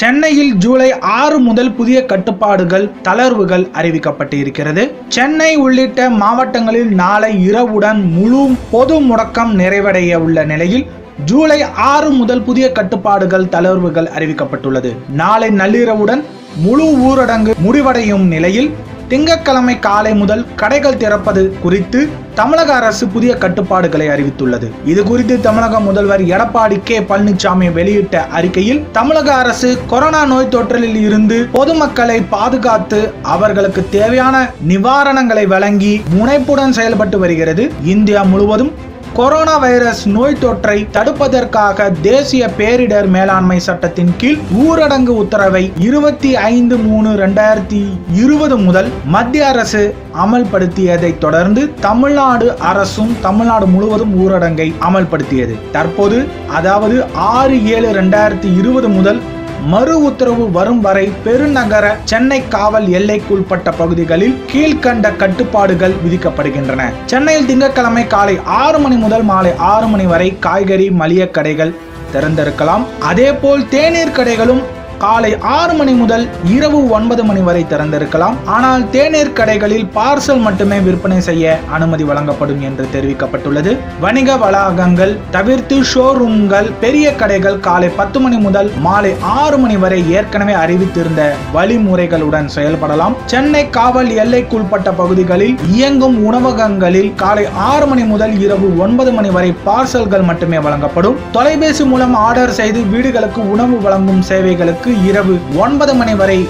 சென்னையில் ஜூலை ஆறு முதல் புதிய கட்டுப்பாடுகள் தளர்வுகள் அறிவிக்கப்பட்டு இருக்கிறது சென்னை உள்ளிட்ட மாவட்டங்களில் நாளை இரவுடன் முழு பொது முடக்கம் நிறைவடைய உள்ள நிலையில் ஜூலை ஆறு முதல் புதிய கட்டுப்பாடுகள் தளர்வுகள் அறிவிக்கப்பட்டுள்ளது. நாளை நள்ளிரவுடன் முழு ஊரடங்கு முடிவடையும் நிலையில் திங்கட்கிழமை காலை முதல் கடைகள் திறப்பது குறித்து தமிழக அரசு புதிய கட்டுப்பாடுகளை அறிவித்துள்ளது. இது குறித்து தமிழக முதல்வர் எடப்பாடி கே. பழனிசாமி வெளியிட்ட அறிக்கையில் தமிழக அரசு கொரோனா நோய் தொற்றலில் இருந்து பொதுமக்களை பாதுகாத்து அவர்களுக்கு தேவையான நிவாரணங்களை வழங்கி முனைப்புடன் செயல்பட்டு வருகிறது. இந்தியா முழுவதும் கொரோனா வைரஸ் நோய் தொற்றை தடுப்பதற்காக தேசிய பேரிடர் மேலாண்மை சட்டத்தின் கீழ் ஊரடங்கு உத்தரவை இருபத்தி ஐந்து மூணு ரெண்டாயிரத்தி இருபது முதல் மத்திய அரசு அமல்படுத்தியதை தொடர்ந்து தமிழ்நாடு அரசும் தமிழ்நாடு முழுவதும் ஊரடங்கை அமல்படுத்தியது. தற்போது அதாவது ஆறு ஏழு ரெண்டாயிரத்தி இருபது முதல் மறு உத்தரவு வரும் வரை பெருநகர சென்னை காவல் எல்லைக்குட்பட்ட பகுதிகளில் கீழ்கண்ட கட்டுப்பாடுகள் விதிக்கப்படுகின்றன. சென்னையில் திங்கட்கிழமை காலை ஆறு மணி முதல் மாலை ஆறு மணி வரை காய்கறி மளிகை கடைகள் திறந்திருக்கலாம். அதேபோல் தேநீர் கடைகளும் காலை ஆறு மணி முதல் இரவு ஒன்பது மணி வரை திறந்திருக்கலாம். ஆனால் தேநீர் கடைகளில் பார்சல் மட்டுமே விற்பனை செய்ய அனுமதி வழங்கப்படும் என்று தெரிவிக்கப்பட்டுள்ளது. வணிக வளாகங்கள் தவிர்த்து ஷோரூம்கள் பெரிய கடைகள் காலை பத்து மணி முதல் மாலை ஆறு மணி வரை ஏற்கனவே அறிவித்திருந்த வழிமுறைகளுடன் செயல்படலாம். சென்னை காவல் எல்லைக்குட்பட்ட பகுதிகளில் இயங்கும் உணவகங்களில் காலை ஆறு மணி முதல் இரவு ஒன்பது மணி வரை பார்சல்கள் மட்டுமே வழங்கப்படும். தொலைபேசி மூலம் ஆர்டர் செய்து வீடுகளுக்கு உணவு வழங்கும் சேவைகளுக்கு இரவு ஒன்பது மணி வரை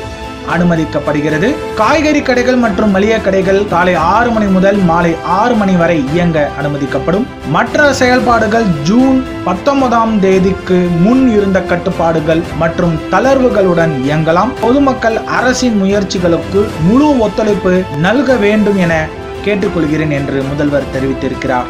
அனுமதிக்கப்படுகிறது. காய்கறி கடைகள் மற்றும் மளிகை கடைகள் காலை ஆறு மணி முதல் மாலை ஆறு மணி வரை இயங்க அனுமதிக்கப்படும். மற்ற செயல்பாடுகள் ஜூன் பத்தொன்பதாம் தேதிக்கு முன் இருந்த கட்டுப்பாடுகள் மற்றும் தளர்வுகளுடன் இயங்கலாம். பொதுமக்கள் அரசின் முயற்சிகளுக்கு முழு ஒத்துழைப்பு நல்க வேண்டும் என கேட்டுக்கொள்கிறேன் என்று முதல்வர் தெரிவித்திருக்கிறார்.